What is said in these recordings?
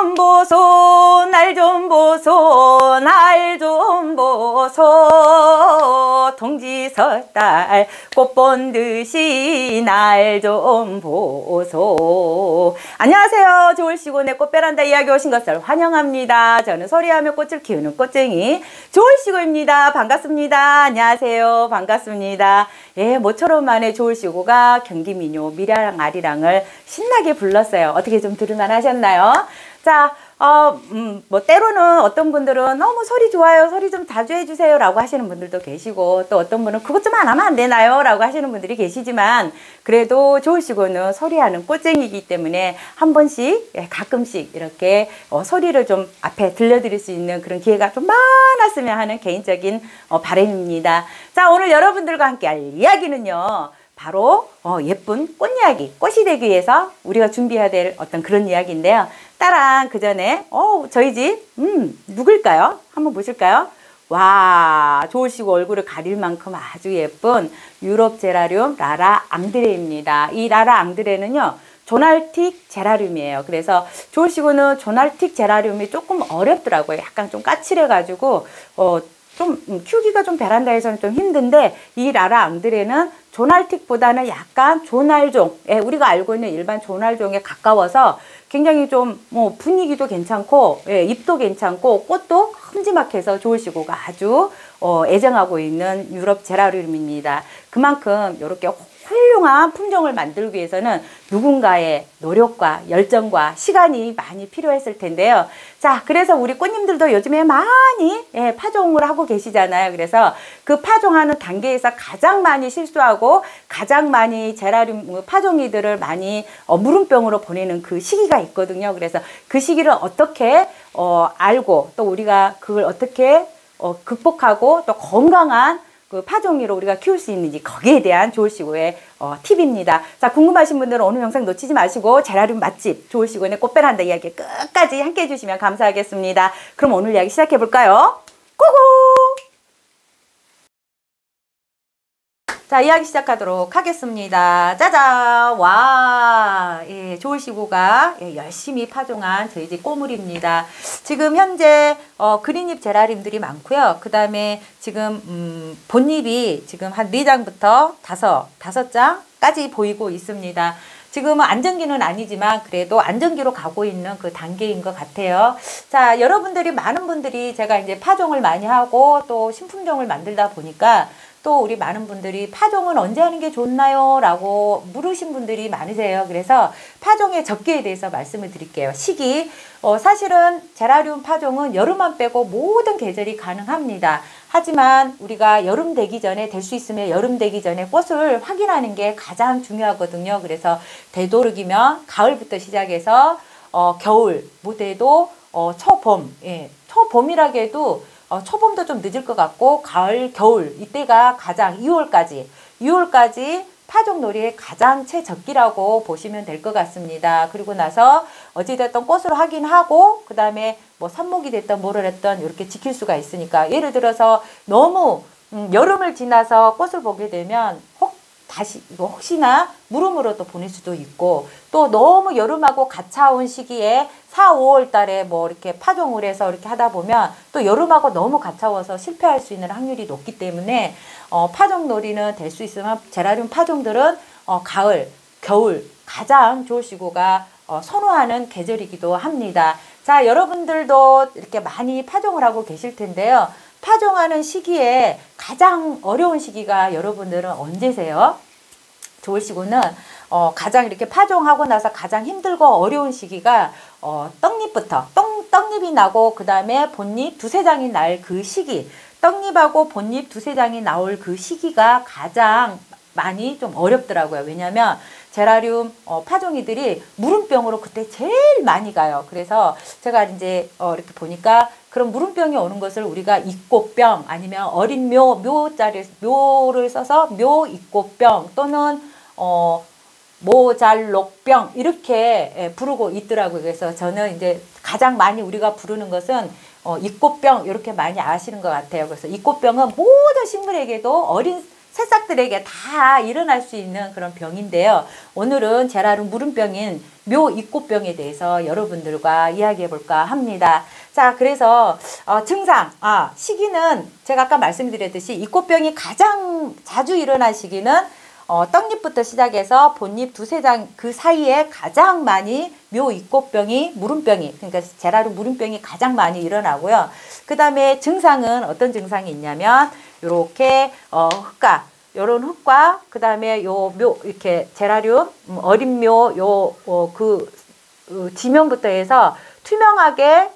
좀 보소 날 좀 보소 날 좀 보소. 동지설달 꽃본 듯이 날 좀 보소. 안녕하세요. 좋을시고내 꽃베란다 이야기 오신 것을 환영합니다. 저는 소리하며 꽃을 키우는 꽃쟁이 좋을시고입니다. 반갑습니다. 안녕하세요. 반갑습니다. 예 모처럼 만에 좋을시고가 경기민요 미라랑 아리랑을 신나게 불렀어요. 어떻게 좀 들을만 하셨나요 자 어, 음, 뭐, 때로는 어떤 분들은 너무 소리 좋아요. 소리 좀 자주 해주세요. 라고 하시는 분들도 계시고, 또 어떤 분은 그것 좀 안 하면 안 되나요? 라고 하시는 분들이 계시지만, 그래도 좋으시고는 소리하는 꽃쟁이기 때문에 한 번씩, 예, 가끔씩 이렇게 어, 소리를 좀 앞에 들려드릴 수 있는 그런 기회가 좀 많았으면 하는 개인적인 어, 바람입니다. 자, 오늘 여러분들과 함께 할 이야기는요. 바로 어, 예쁜 꽃 이야기, 꽃이 되기 위해서 우리가 준비해야 될 어떤 그런 이야기인데요. 딸랑 그 전에 어 저희 집 음 누굴까요? 한번 보실까요? 와 좋으시고 얼굴을 가릴 만큼 아주 예쁜 유럽 제라늄 라라 앙드레입니다. 이 라라 앙드레는요. 조날틱 제라늄이에요. 그래서 좋으시고는 조날틱 제라늄이 조금 어렵더라고요. 약간 좀 까칠해가지고 어, 좀 음, 키우기가 좀 베란다에서는 좀 힘든데 이 라라 앙드레는 조날틱보다는 약간 조날종, 예, 우리가 알고 있는 일반 조날종에 가까워서 굉장히 좀 뭐 분위기도 괜찮고 예, 잎도 괜찮고 꽃도 큼지막해서 좋으시고가 아주 어, 애정하고 있는 유럽 제라늄입니다. 그만큼 이렇게 훌륭한 품종을 만들기 위해서는 누군가의 노력과 열정과 시간이 많이 필요했을 텐데요. 자, 그래서 우리 꽃님들도 요즘에 많이 예, 파종을 하고 계시잖아요. 그래서 그 파종하는 단계에서 가장 많이 실수하고 가장 많이 제라늄 파종이들을 많이 어, 물음병으로 보내는 그 시기가 있거든요. 그래서 그 시기를 어떻게 어, 알고 또 우리가 그걸 어떻게 어, 극복하고 또 건강한 그 파종류로 우리가 키울 수 있는지 거기에 대한 좋을시고의 어, 팁입니다. 자 궁금하신 분들은 오늘 영상 놓치지 마시고 제라늄 맛집 좋을시고의 꽃배란다 이야기 끝까지 함께 해주시면 감사하겠습니다. 그럼 오늘 이야기 시작해 볼까요? 고고! 자, 이야기 시작하도록 하겠습니다. 짜잔! 와, 예, 좋으시고가 예, 열심히 파종한 저희 집 꼬물입니다. 지금 현재 어, 그린잎 제라림들이 많고요. 그 다음에 지금 음, 본잎이 지금 한 4장부터 5, 5장까지 보이고 있습니다. 지금은 안정기는 아니지만 그래도 안정기로 가고 있는 그 단계인 것 같아요. 자, 여러분들이 많은 분들이 제가 이제 파종을 많이 하고 또 신품종을 만들다 보니까 또 우리 많은 분들이 파종은 언제 하는 게 좋나요? 라고 물으신 분들이 많으세요. 그래서 파종의 적기에 대해서 말씀을 드릴게요. 시기. 어, 사실은 제라늄 파종은 여름만 빼고 모든 계절이 가능합니다. 하지만 우리가 여름 되기 전에 될 수 있으면 여름 되기 전에 꽃을 확인하는 게 가장 중요하거든요. 그래서 되도록이면 가을부터 시작해서 어, 겨울, 무대도 어, 초봄, 예, 초봄이라게도 어, 초봄도 좀 늦을 것 같고 가을, 겨울 이때가 가장 2월까지 2월까지 파종놀이의 가장 최적기라고 보시면 될 것 같습니다. 그리고 나서 어찌됐든 꽃으로 하긴 하고 그 다음에 뭐 삽목이 됐던 뭐를 했던 이렇게 지킬 수가 있으니까 예를 들어서 너무 음, 여름을 지나서 꽃을 보게 되면 혹 다시 이거 혹시나 물음으로 또 보낼 수도 있고 또 너무 여름하고 가차온 시기에 4, 5월 달에 뭐 이렇게 파종을 해서 이렇게 하다 보면 또 여름하고 너무 가차워서 실패할 수 있는 확률이 높기 때문에 어, 파종 놀이는 될 수 있으면 제라늄 파종들은 어, 가을, 겨울 가장 좋으시고가 어, 선호하는 계절이기도 합니다. 자, 여러분들도 이렇게 많이 파종을 하고 계실 텐데요. 파종하는 시기에 가장 어려운 시기가 여러분들은 언제세요? 좋으시고는 어, 가장 이렇게 파종하고 나서 가장 힘들고 어려운 시기가 어, 떡잎부터 떡, 떡잎이 나고 그 다음에 본잎 두세 장이 날 그 시기 떡잎하고 본잎 두세 장이 나올 그 시기가 가장 많이 좀 어렵더라고요. 왜냐하면 제라늄 어, 파종이들이 물음병으로 그때 제일 많이 가요. 그래서 제가 이제 어, 이렇게 보니까 그런 물음병이 오는 것을 우리가 익꽃병 아니면 어린 묘, 묘자를, 묘를 써서 묘 익꽃병 또는 어, 모잘록병 이렇게 예, 부르고 있더라고요. 그래서 저는 이제 가장 많이 우리가 부르는 것은 어, 익꽃병 이렇게 많이 아시는 것 같아요. 그래서 익꽃병은 모든 식물에게도 어린 새싹들에게 다 일어날 수 있는 그런 병인데요. 오늘은 제라룸 물음병인 묘입꽃병에 대해서 여러분들과 이야기해 볼까 합니다. 자, 그래서 어, 증상, 아 시기는 제가 아까 말씀드렸듯이 입꽃병이 가장 자주 일어난 시기는 어, 떡잎부터 시작해서 본잎 두세 장 그 사이에 가장 많이 묘입꽃병이 무름병이 그러니까 제라룸 무름병이 가장 많이 일어나고요. 그 다음에 증상은 어떤 증상이 있냐면 요렇게 어, 흙가 요런 흙과 그 다음에 요 묘 이렇게 제라륨 음, 어린 묘 요그 어, 어, 지면부터 해서 투명하게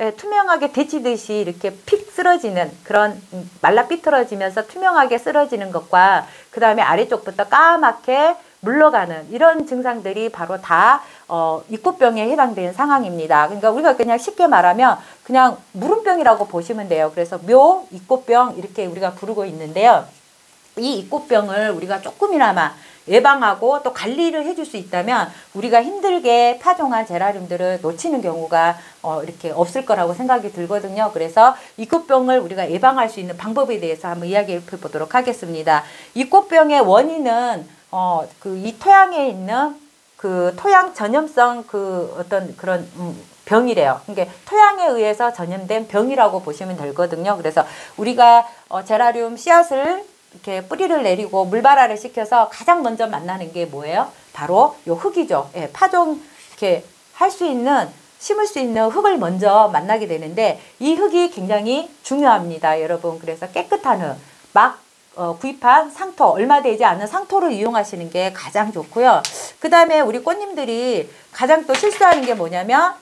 예, 투명하게 데치듯이 이렇게 픽 쓰러지는 그런 음, 말라 삐뚤어지면서 투명하게 쓰러지는 것과 그 다음에 아래쪽부터 까맣게 물러가는 이런 증상들이 바로 다 어, 입꽃병에 해당되는 상황입니다. 그러니까 우리가 그냥 쉽게 말하면 그냥 무름병이라고 보시면 돼요. 그래서 묘, 입꽃병 이렇게 우리가 부르고 있는데요. 이 입꽃병을 우리가 조금이나마 예방하고 또 관리를 해줄 수 있다면 우리가 힘들게 파종한 제라늄들을 놓치는 경우가 어, 이렇게 없을 거라고 생각이 들거든요. 그래서 이 꽃병을 우리가 예방할 수 있는 방법에 대해서 한번 이야기해 보도록 하겠습니다. 이 꽃병의 원인은 어, 그 이 토양에 있는 그 토양 전염성 그 어떤 그런 음, 병이래요. 그러니까 토양에 의해서 전염된 병이라고 보시면 되거든요. 그래서 우리가 어, 제라늄 씨앗을 이렇게 뿌리를 내리고 물발화를 시켜서 가장 먼저 만나는 게 뭐예요? 바로 요 흙이죠. 예, 파종 이렇게 할 수 있는 심을 수 있는 흙을 먼저 만나게 되는데 이 흙이 굉장히 중요합니다, 여러분. 그래서 깨끗한 흙, 막 어, 구입한 상토, 얼마 되지 않은 상토를 이용하시는 게 가장 좋고요. 그 다음에 우리 꽃님들이 가장 또 실수하는 게 뭐냐면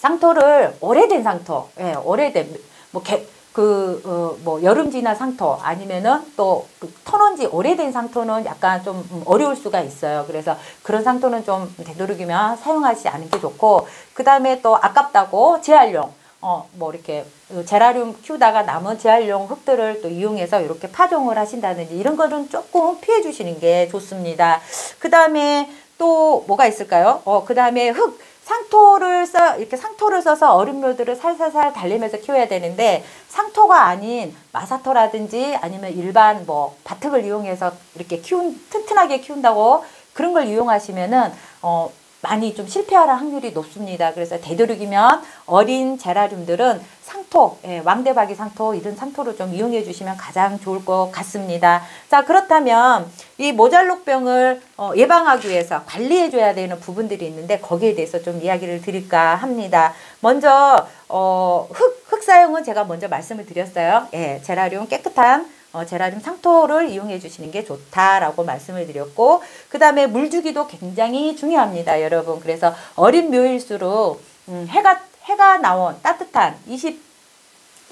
상토를 오래된 상토, 예, 오래된 뭐 개, 그, 어, 뭐, 여름 지나 상토 아니면은 또 그 터놓지 오래된 상토는 약간 좀 어려울 수가 있어요. 그래서 그런 상토는 좀 되도록이면 사용하지 않은 게 좋고, 그 다음에 또 아깝다고 재활용, 어, 뭐 이렇게 제라늄 키우다가 남은 재활용 흙들을 또 이용해서 이렇게 파종을 하신다든지 이런 거는 조금 피해 주시는 게 좋습니다. 그 다음에 또 뭐가 있을까요? 어, 그 다음에 흙, 상토를 써 이렇게 상토를 써서 얼음묘들을 살살살 달리면서 키워야 되는데 상토가 아닌 마사토라든지 아니면 일반 뭐 바특을 이용해서 이렇게 키운 튼튼하게 키운다고 그런 걸 이용하시면은 어 많이 좀 실패할 확률이 높습니다. 그래서 되도록이면 어린 제라늄들은 상토, 예, 왕대박이 상토 이런 상토를 좀 이용해 주시면 가장 좋을 것 같습니다. 자 그렇다면 이 모잘록병을 어, 예방하기 위해서 관리해 줘야 되는 부분들이 있는데 거기에 대해서 좀 이야기를 드릴까 합니다. 먼저 어, 흙, 흙 사용은 제가 먼저 말씀을 드렸어요. 예, 제라늄 깨끗한 어, 제라늄 상토를 이용해 주시는 게 좋다라고 말씀을 드렸고 그 다음에 물주기도 굉장히 중요합니다 여러분 그래서 어린 묘일수록 음, 해가 해가 나온 따뜻한 20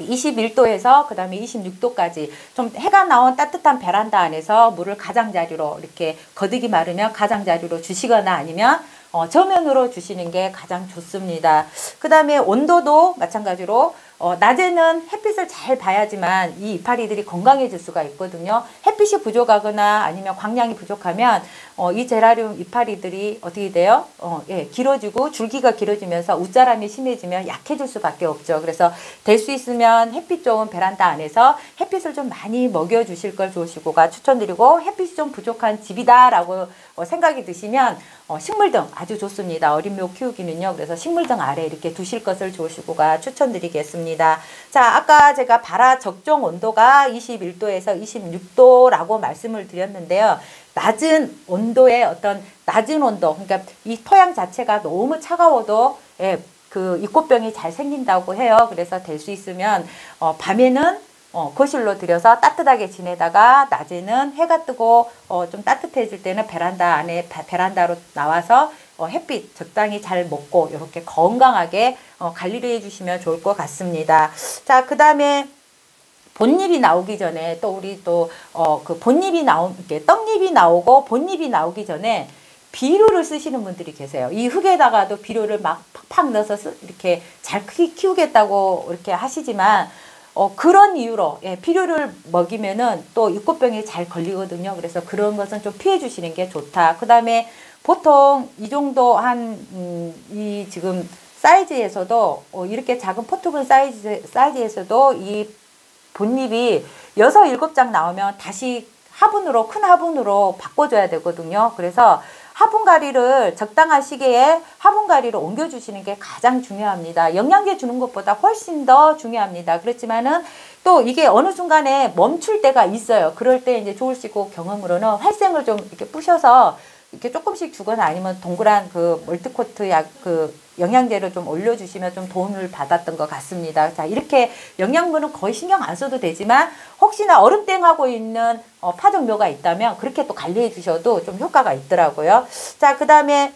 21도에서 그 다음에 26도까지 좀 해가 나온 따뜻한 베란다 안에서 물을 가장자리로 이렇게 거득이 마르면 가장자리로 주시거나 아니면 어, 저면으로 주시는 게 가장 좋습니다. 그 다음에 온도도 마찬가지로 어, 낮에는 햇빛을 잘 봐야지만 이 이파리들이 건강해질 수가 있거든요. 햇빛이 부족하거나 아니면 광량이 부족하면 어, 이 제라늄 이파리들이 어떻게 돼요? 어, 예, 길어지고 줄기가 길어지면서 웃자람이 심해지면 약해질 수밖에 없죠. 그래서 될 수 있으면 햇빛 좋은 베란다 안에서 햇빛을 좀 많이 먹여주실 걸 좋으시고가 추천드리고 햇빛이 좀 부족한 집이다라고 어, 생각이 드시면 어, 식물등 아주 좋습니다. 어린 묘 키우기는요. 그래서 식물등 아래 이렇게 두실 것을 좋으시고가 추천드리겠습니다. 자, 아까 제가 발화 적정 온도가 21도에서 26도라고 말씀을 드렸는데요. 낮은 온도의 어떤 낮은 온도, 그러니까 이 토양 자체가 너무 차가워도 예, 그 입꽃병이 잘 생긴다고 해요. 그래서 될 수 있으면 어, 밤에는 어, 거실로 들여서 따뜻하게 지내다가 낮에는 해가 뜨고 어, 좀 따뜻해질 때는 베란다 안에 베란다로 나와서 어, 햇빛 적당히 잘 먹고 이렇게 건강하게 어, 관리를 해주시면 좋을 것 같습니다. 자, 그 다음에 본잎이 나오기 전에 또 우리 또 어 그 본잎이 나온 이렇게 떡잎이 나오고 본잎이 나오기 전에 비료를 쓰시는 분들이 계세요. 이 흙에다가도 비료를 막 팍팍 넣어서 이렇게 잘 키우겠다고 이렇게 하시지만 어, 그런 이유로 예, 필요를 먹이면은 또 입꽃병이 잘 걸리거든요. 그래서 그런 것은 좀 피해 주시는 게 좋다. 그 다음에 보통 이 정도 한, 음, 이 지금 사이즈에서도 어, 이렇게 작은 포트볼 사이즈, 사이즈에서도 이 본잎이 여섯 일곱 장 나오면 다시 화분으로 큰 화분으로 바꿔줘야 되거든요. 그래서 화분가리를 적당한 시기에 화분가리를 옮겨주시는 게 가장 중요합니다. 영양제 주는 것보다 훨씬 더 중요합니다. 그렇지만은 또 이게 어느 순간에 멈출 때가 있어요. 그럴 때 이제 좋으시고 경험으로는 활생을 좀 이렇게 부셔서 이렇게 조금씩 주거나 아니면 동그란 그 멀티코트 약 그 영양제를 좀 올려주시면 좀 도움을 받았던 것 같습니다. 자 이렇게 영양분은 거의 신경 안 써도 되지만 혹시나 얼음땡하고 있는 어, 파종묘가 있다면 그렇게 또 관리해 주셔도 좀 효과가 있더라고요. 자그 다음에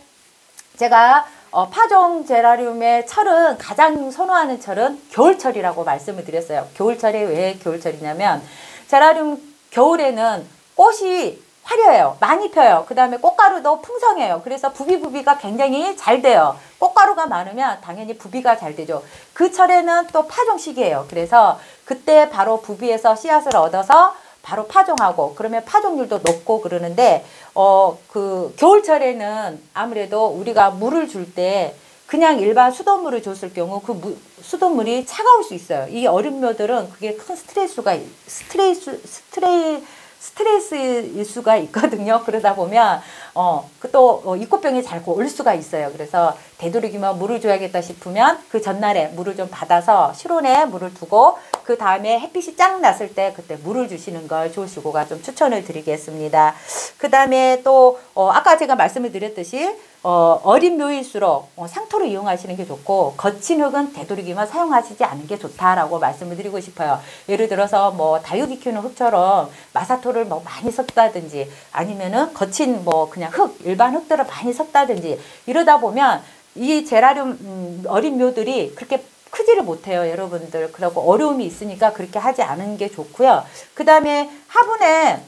제가 어, 파종 제라늄의 철은 가장 선호하는 철은 겨울철이라고 말씀을 드렸어요. 겨울철에 왜 겨울철이냐면 제라늄 겨울에는 꽃이 화려해요. 많이 펴요. 그 다음에 꽃가루도 풍성해요. 그래서 부비부비가 굉장히 잘 돼요. 꽃가루가 많으면 당연히 부비가 잘 되죠. 그 철에는 또 파종 시기예요. 그래서 그때 바로 부비에서 씨앗을 얻어서 바로 파종하고 그러면 파종률도 높고 그러는데 어 그 겨울철에는 아무래도 우리가 물을 줄 때 그냥 일반 수돗물을 줬을 경우 그 무, 수돗물이 차가울 수 있어요. 이 어린묘들은 그게 큰 스트레스가 스트레스 스트레스 스트레스일 수가 있거든요. 그러다 보면 어또 어, 이코병이 잘 올 수가 있어요. 그래서 되도록이면 물을 줘야겠다 싶으면 그 전날에 물을 좀 받아서 실온에 물을 두고 그 다음에 햇빛이 쫙 났을 때 그때 물을 주시는 걸 좋으시고가 좀 추천을 드리겠습니다. 그 다음에 또 어, 아까 제가 말씀을 드렸듯이 어, 어린 묘일수록 어, 상토로 이용하시는 게 좋고 거친 흙은 되도록이면 사용하시지 않는 게 좋다라고 말씀을 드리고 싶어요. 예를 들어서 뭐 다육이 키우는 흙처럼 마사토를 뭐 많이 섞다든지 아니면은 거친 뭐 그냥 흙 일반 흙들을 많이 섞다든지 이러다 보면 이 제라늄 음, 어린 묘들이 그렇게 크지를 못해요 여러분들 그리고 어려움이 있으니까 그렇게 하지 않은 게 좋고요 그 다음에 화분에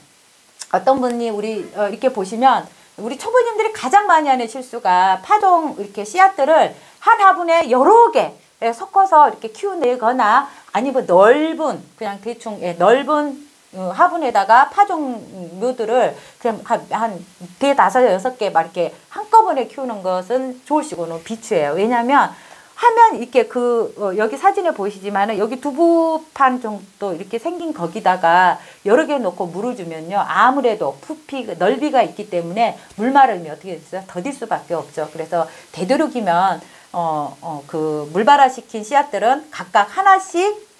어떤 분이 우리 어, 이렇게 보시면 우리 초보님들이 가장 많이 하는 실수가 파종 이렇게 씨앗들을 한 화분에 여러 개 섞어서 이렇게 키우내거나 아니면 넓은 그냥 대충 예, 넓은 어, 화분에다가 파종묘들을 그냥 한 대다섯 여섯 개 막 이렇게 한꺼번에 키우는 것은 좋으시고는 비추예요. 왜냐하면 하면 이렇게 그 어, 여기 사진에 보이시지만은 여기 두부판 정도 이렇게 생긴 거기다가 여러 개 놓고 물을 주면요 아무래도 부피 넓이가 있기 때문에 물 마름이 어떻게 됐어요 더딜 수밖에 없죠 그래서 되도록이면 어 어 그 물발화 시킨 씨앗들은 각각 하나씩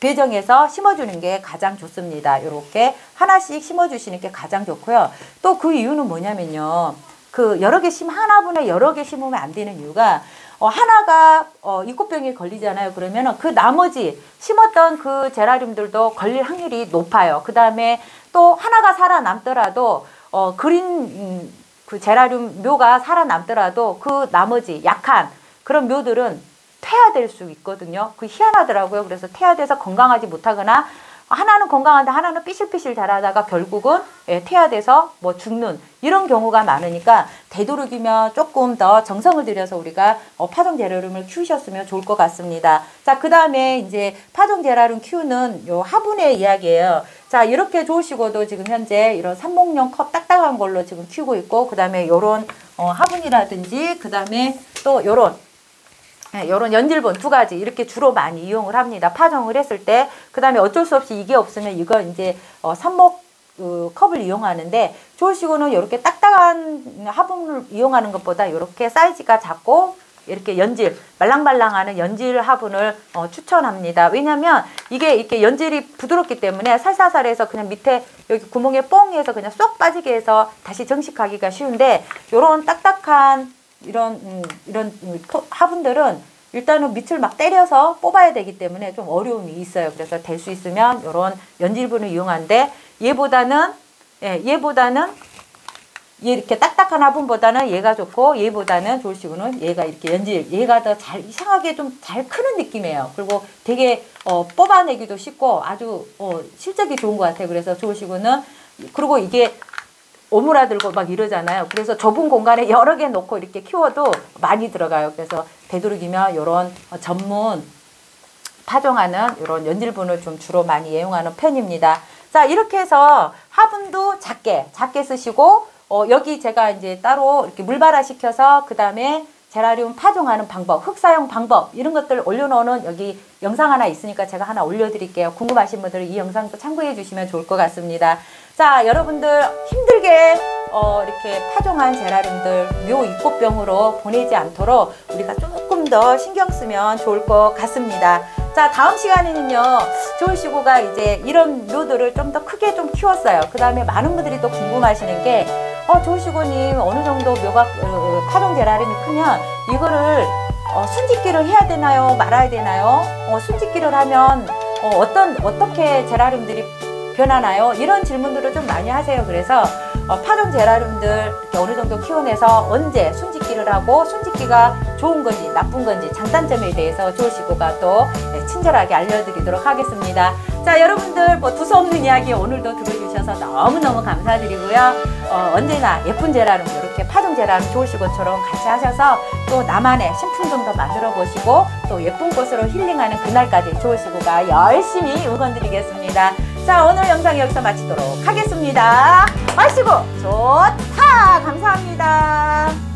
배정해서 심어주는 게 가장 좋습니다. 이렇게 하나씩 심어주시는 게 가장 좋고요. 또 그 이유는 뭐냐면요. 그 여러 개 심, 하나분에 여러 개 심으면 안 되는 이유가 어, 하나가 어, 이코병에 걸리잖아요. 그러면은 그 나머지 심었던 그 제라늄들도 걸릴 확률이 높아요. 그 다음에 또 하나가 살아남더라도 어, 그린 음, 그 제라늄 묘가 살아남더라도 그 나머지 약한 그런 묘들은 퇴화될 수 있거든요. 그 희한하더라고요. 그래서 퇴화돼서 건강하지 못하거나 하나는 건강한데 하나는 삐실삐실 자라다가 결국은 예, 퇴화돼서 뭐 죽는 이런 경우가 많으니까 되도록이면 조금 더 정성을 들여서 우리가 어, 파종 제라륨을 키우셨으면 좋을 것 같습니다. 자, 그 다음에 이제 파종 제라륨 키우는 요 화분의 이야기예요. 자, 이렇게 좋으시고도 지금 현재 이런 삼목용 컵 딱딱한 걸로 지금 키우고 있고, 그 다음에 요런 어, 화분이라든지, 그 다음에 또 요런 이런 네, 연질본 두 가지 이렇게 주로 많이 이용을 합니다. 파종을 했을 때. 그 다음에 어쩔 수 없이 이게 없으면 이거 이제 어, 삽목 그 컵을 이용하는데 좋으시고는 이렇게 딱딱한 화분을 이용하는 것보다 이렇게 사이즈가 작고 이렇게 연질 말랑말랑하는 연질 화분을 어, 추천합니다. 왜냐하면 이게 이렇게 연질이 부드럽기 때문에 살살살해서 그냥 밑에 여기 구멍에 뽕 해서 그냥 쏙 빠지게 해서 다시 정식하기가 쉬운데 이런 딱딱한 이런 음, 이런 화분들은 일단은 밑을 막 때려서 뽑아야 되기 때문에 좀 어려움이 있어요. 그래서 될 수 있으면 이런 연질분을 이용하는데 얘보다는 예, 얘보다는 얘 이렇게 딱딱한 화분보다는 얘가 좋고 얘보다는 좋으시고는 얘가 이렇게 연질 얘가 더 잘 이상하게 좀 잘 크는 느낌이에요. 그리고 되게 어, 뽑아내기도 쉽고 아주 어, 실적이 좋은 것 같아요. 그래서 좋으시고는 그리고 이게 오므라들고 막 이러잖아요. 그래서 좁은 공간에 여러 개 놓고 이렇게 키워도 많이 들어가요. 그래서 되도록이면 이런 전문 파종하는 이런 연질분을 좀 주로 많이 애용하는 편입니다. 자 이렇게 해서 화분도 작게 작게 쓰시고 어, 여기 제가 이제 따로 이렇게 물발화 시켜서 그 다음에 제라리움 파종하는 방법, 흙사용 방법 이런 것들 올려놓는 여기 영상 하나 있으니까 제가 하나 올려드릴게요. 궁금하신 분들은 이 영상도 참고해 주시면 좋을 것 같습니다. 자, 여러분들 힘들게 어, 이렇게 파종한 제라늄들 묘 입꽃병으로 보내지 않도록 우리가 조금 더 신경 쓰면 좋을 것 같습니다. 자, 다음 시간에는요, 조울시고가 이제 이런 묘들을 좀 더 크게 좀 키웠어요. 그 다음에 많은 분들이 또 궁금하시는 게, 어, 조울시고님 어느 정도 묘가, 어, 파종 제라늄이 크면 이거를 어, 순짓기를 해야 되나요? 말아야 되나요? 어, 순짓기를 하면 어, 어떤, 어떻게 제라늄들이 변하나요? 이런 질문들을 좀 많이 하세요. 그래서 어, 파종 제라늄들 이렇게 어느 정도 키워내서 언제 순짓기를 하고 순짓기가 좋은 건지 나쁜 건지 장단점에 대해서 조시고가 또 네, 친절하게 알려드리도록 하겠습니다. 자 여러분들 뭐 두서없는 이야기 오늘도 들어주셔서 너무너무 감사드리고요. 어, 언제나 예쁜 제라늄 이렇게 파종 제라늄 조시고처럼 같이 하셔서 또 나만의 신품종도 만들어 보시고 또 예쁜 꽃으로 힐링하는 그날까지 조시고가 열심히 응원드리겠습니다. 자 오늘 영상 여기서 마치도록 하겠습니다. 마시고 좋다 감사합니다.